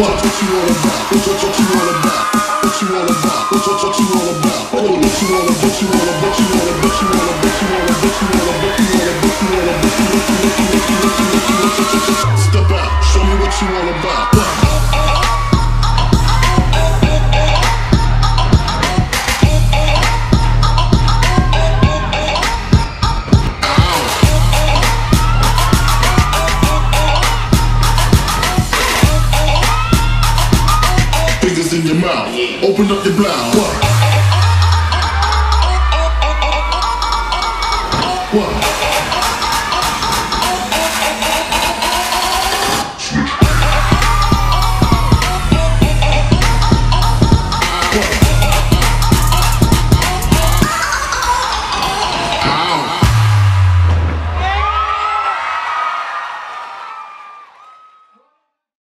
What you, what you? What you? What you, what you? Oh, what you? What you? What you? What you? What you? What you? What you? Step out, show me what you all about. In your mouth, open up your blouse.